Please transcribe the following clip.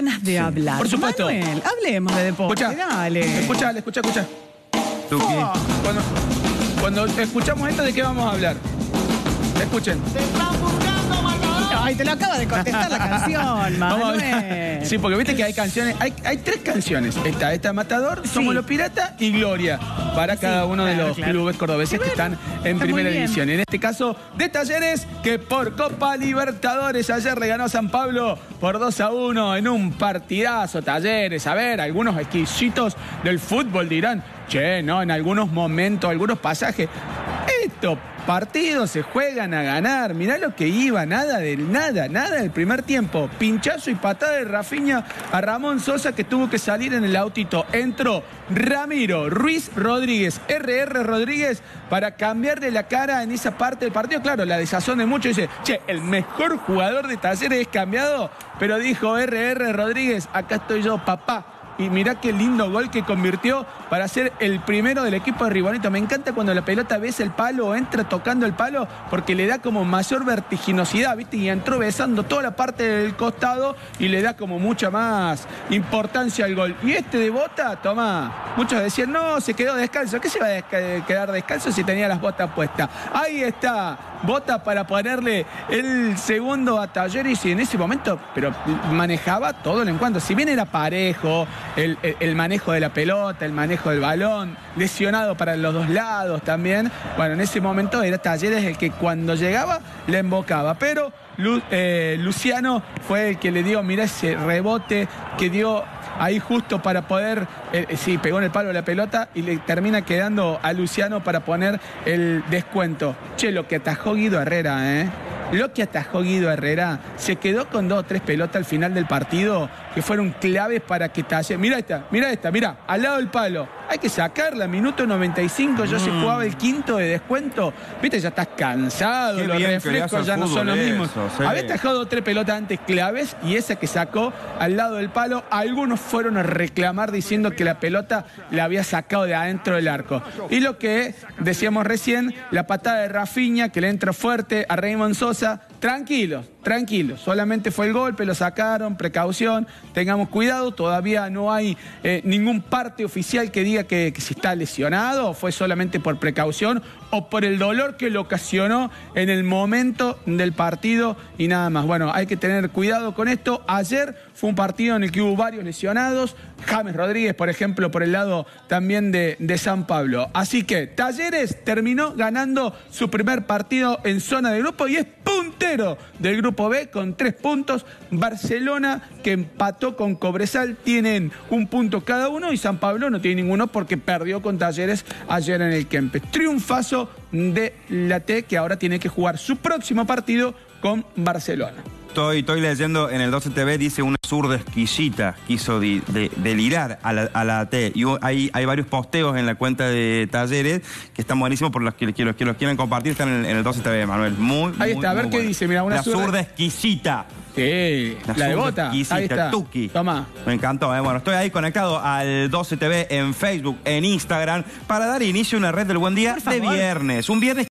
ganas de hablar. Por supuesto. Manuel, hablemos de deporte. Escucha, Dale. escucha, escucha, escucha. Oh, Cuando, cuando escuchamos esto, ¿de qué vamos a hablar? Escuchen. Ay, te lo acaba de contestar la canción. Manuel. Sí, porque viste que hay canciones, hay, hay tres canciones. Está esta Matador, Somos Sí. los Piratas y Gloria. Para cada uno de los claro. clubes cordobeses que están en primera división. En este caso, de Talleres, que por Copa Libertadores ayer le ganó a San Pablo por 2 a 1 en un partidazo. Talleres, a ver, algunos exquisitos del fútbol dirán, che, no, en algunos momentos, algunos pasajes. Estos partidos se juegan a ganar. Mirá lo que iba, nada del nada, nada del primer tiempo. Pinchazo y patada de Rafiña a Ramón Sosa que tuvo que salir en el autito. Entró Ramiro Ruiz Rodríguez, RR Rodríguez, para cambiarle la cara en esa parte del partido. Claro, la desazón de muchos dice, che, el mejor jugador de Talleres es cambiado, pero dijo RR Rodríguez, acá estoy yo, papá. Y mirá qué lindo gol que convirtió para ser el primero del equipo de Ribonito. Me encanta cuando la pelota besa el palo o entra tocando el palo porque le da como mayor vertiginosidad, ¿viste? Y entró besando toda la parte del costado y le da como mucha más importancia al gol. Y este de bota, toma, muchos decían, no, se quedó descalzo. ¿Qué se va a quedar descalzo si tenía las botas puestas? Ahí está, bota para ponerle el segundo a Talleres y en ese momento, pero manejaba todo el encuentro. Si bien era parejo, el, el- el manejo de la pelota, el manejo del balón, lesionado para los dos lados también, bueno, en ese momento era Talleres el que cuando llegaba le embocaba, pero Eh, Luciano fue el que le dio, mira ese rebote que dio ahí justo para poder, eh, eh, sí, pegó en el palo la pelota y le termina quedando a Luciano para poner el descuento. Che, lo que atajó Guido Herrera, ¿eh? Lo que atajó Guido Herrera se quedó con dos o tres pelotas al final del partido que fueron claves para que Talle. Mira esta, mira esta, mira, al lado del palo. Hay que sacarla, minuto 95, ya Mm. se jugaba el quinto de descuento. Viste, ya estás cansado, Qué los refrescos ya no son los mismos. sí. Había atajado dos o tres pelotas antes claves y esa que sacó al lado del palo, algunos fueron a reclamar diciendo que la pelota la había sacado de adentro del arco. Y lo que decíamos recién, la patada de Rafiña que le entra fuerte a Raymond Sosa, tranquilos, tranquilos, solamente fue el golpe, lo sacaron, precaución, tengamos cuidado, todavía no hay eh, ningún parte oficial que diga que, que si está lesionado fue solamente por precaución o por el dolor que lo ocasionó en el momento del partido y nada más. Bueno, hay que tener cuidado con esto. Ayer fue un partido en el que hubo varios lesionados, James Rodríguez, por ejemplo, por el lado también de, de San Pablo. Así que Talleres terminó ganando su primer partido en zona de grupo y es del grupo B con tres puntos. Barcelona, que empató con Cobresal, tienen un punto cada uno y San Pablo no tiene ninguno porque perdió con Talleres ayer en el Kempes. Triunfazo de la T que ahora tiene que jugar su próximo partido con Barcelona. Estoy, estoy leyendo en el 12 TV, dice una zurda exquisita quiso de- delirar a la, a la T. Y hay, hay varios posteos en la cuenta de Talleres que están buenísimos por los que, que los que los quieran compartir. Están en, el- en el 12 TV, Manuel. Muy, Ahí muy, está, a ver qué bueno. dice, mira, una La zurda- zurda exquisita. Sí, la, de zurda bota. exquisita, Ahí está. Tuki. Toma. Me encantó, ¿eh? Bueno, estoy ahí conectado al 12 TV en Facebook, en Instagram, para dar inicio a una red del buen día de viernes. Un viernes